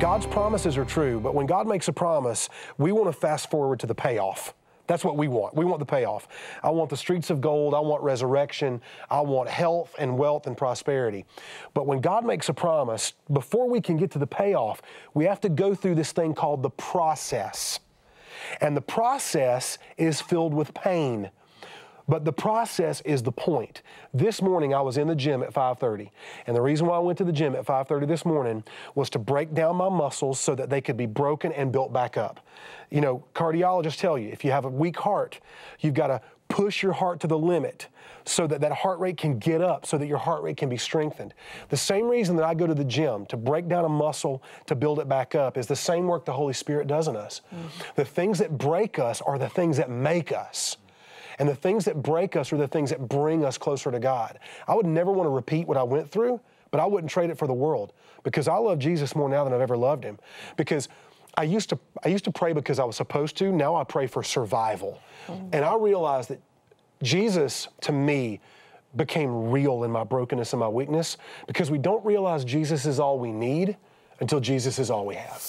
God's promises are true, but when God makes a promise, we want to fast forward to the payoff. That's what we want. We want the payoff. I want the streets of gold. I want resurrection. I want health and wealth and prosperity. But when God makes a promise, before we can get to the payoff, we have to go through this thing called the process. And the process is filled with pain. But the process is the point. This morning I was in the gym at 5:30, and the reason why I went to the gym at 5:30 this morning was to break down my muscles so that they could be broken and built back up. You know, cardiologists tell you if you have a weak heart, you've got to push your heart to the limit so that that heart rate can get up so that your heart rate can be strengthened. The same reason that I go to the gym to break down a muscle to build it back up is the same work the Holy Spirit does in us. Mm-hmm. The things that break us are the things that make us. And the things that break us are the things that bring us closer to God. I would never want to repeat what I went through, but I wouldn't trade it for the world because I love Jesus more now than I've ever loved him. Because I used to I used to pray because I was supposed to. Now I pray for survival. Mm-hmm. And I realized that Jesus to me became real in my brokenness and my weakness because we don't realize Jesus is all we need until Jesus is all we have.